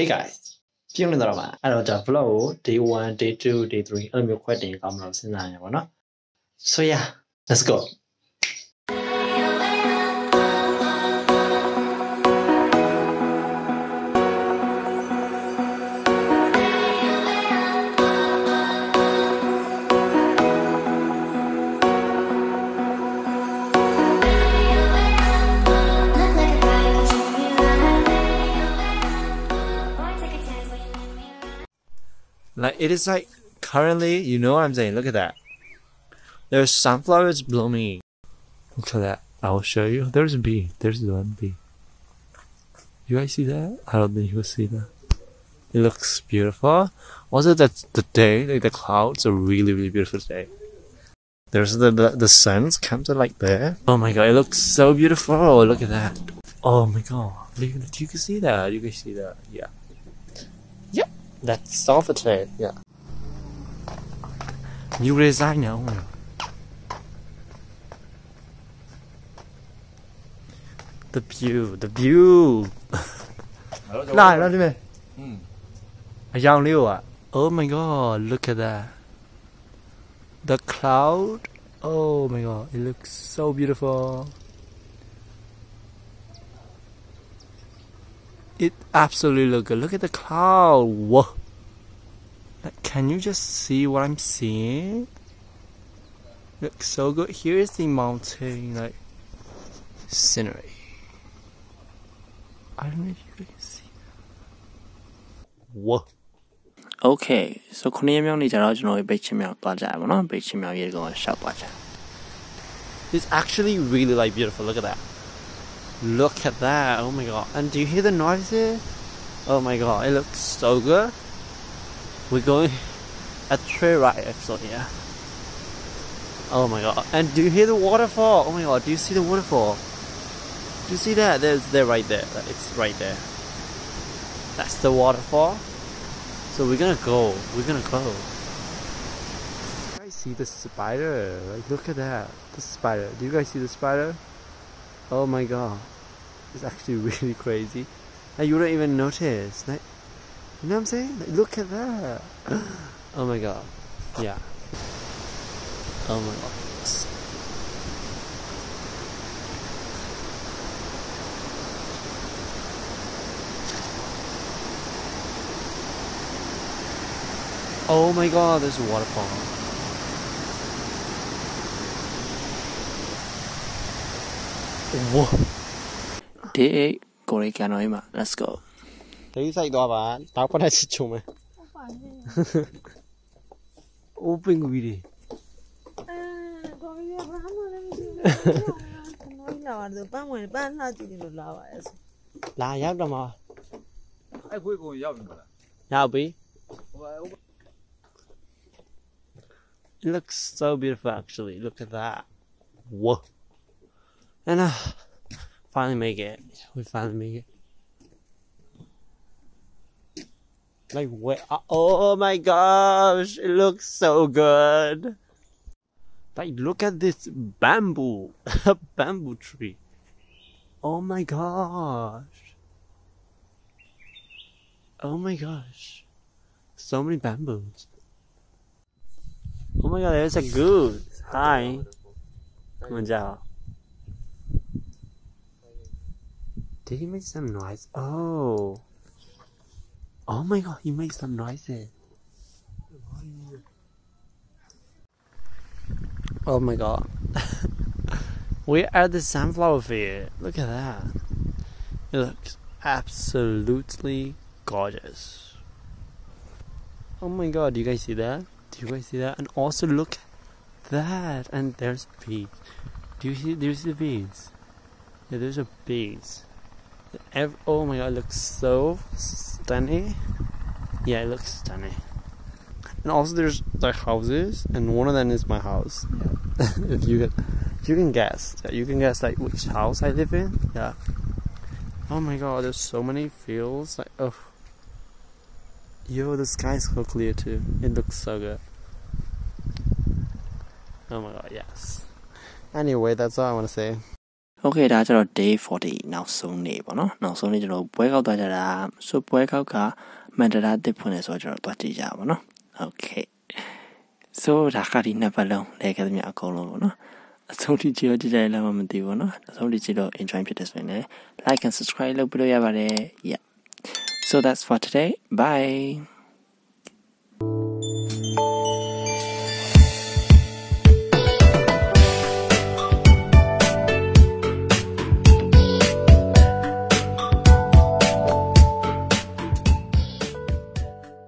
Hey guys ပြုံးနေတော့မှာအဲ့တော့ဒါ vlog ကို day 1 day 2 day 3အဲ့လိုမျိုးခွဲတင်ကောင်းမလို့စဉ်းစားနေပါတော့ So yeah let's go Like it is like currently, you know what I'm saying? Look at that. There's sunflowers blooming. Look at that. I will show you. There's a bee. There's one bee. You guys see that? I don't think you will see that. It looks beautiful. Also, that the day, like the clouds are really, really beautiful today. There's the the, the sun's comes like there. Oh my god, it looks so beautiful. Look at that. Oh my god. Look, you can see that. You can see that. Yeah. That's all for today, yeah. You resign now. The view, the view. Lại nó đi mày. Around you. Oh my god, look at that. The cloud. Oh my god, it looks so beautiful. It absolutely look good. Look at the cloud. Whoa. Like, can you just see what I'm seeing? Looks so good. Here's the mountain, like scenery. I don't know if you can see. Whoa. Okay so ခုနှစ်ရက်မြောက်နေ့ကျတော့ကျွန်တော်တို့ပိတ်ချင်းမြောက်သွားကြရပါတော့ပိတ်ချင်းမြောက်ရေကောင်ရှောက်သွားကြ It's actually really like beautiful. Look at that. Look at that. Oh my god. And do you hear the noises? Oh my god. It looks so good. We're going at tree right actually, yeah. Oh my god. And do you hear the waterfall? Oh my god. Do you see the waterfall? Do you see that? There's they're right there. It's right there. That's the waterfall. So we're gonna go. We're gonna go. You guys see the spider? Like, look at that. The spider. Do you guys see the spider? Oh my god. It's actually really crazy. Like, you don't even notice. Like, you know what I'm saying? Like, look at that. Oh my god. Yeah. Oh my god. Oh my god, there's a waterfall. で、これから今、let's go. Thế dậy đó bà, tao có này xịt chùm này. Open cái gì? À, có cái gì bà hâm rồi em xịt. Nói là được ba mươi ba là chỉ được là vậy. Là giáp đâu mà. Ai cuối cùng giáp mình. Nào bí. It looks so beautiful actually. Look at that. Whoa. And uh finally make it. We finally make it. Like where oh my gosh it looks so good. Like look at this bamboo a bamboo tree. Oh my gosh. Oh my gosh. So many bamboos. Oh my god there's a goose. Hi. Come on Jao. Did he make some noise oh Oh my god, he made some noises. Oh my god. We're at the sunflower field. Look at that. It looks absolutely gorgeous. Oh my god, do you guys see that? Do you guys see that? And also look at that. And there's bees. Do you see there's the bees? Yeah, there's a bees. Ev- oh my god, it looks so stunning. Yeah, it looks stunning. And also, there's the houses, and one of them is my house. Yeah. if you can, if you can guess, yeah, you can guess like which house I live in. Yeah. Oh my god, there's so many fields. Like, oh, yo, the sky's so clear too. It looks so good. Oh my god, yes. Anyway, that's all I want to say. Okay ဒါကျတော့ day 40နောက်ဆုံးနေ့ပေါ့နော်နောက်ဆုံးနေ့ကျွန်တော်ပွဲကောက်သွားကြတာဆိုပွဲကောက်ကမန္တလာတစ်ဖွင့်နေဆိုတော့ကျွန်တော်တွားကြည့်ကြပါဘောနော် Okay so ဒါခါဒီနှစ်ပတ်လုံးလဲခဲ့သမျှအကုန်လုံးပေါ့နော်အဆုံးထိကြည့်ရကြည့်ကြရလည်းမသိဘူးเนาะအဆုံးထိကြည့်တော့ enjoy ဖြစ်တယ်ဆိုရင်လည်း like and subscribe လုပ်ပြီးလို့ရပါတယ် yeah so that's for today bye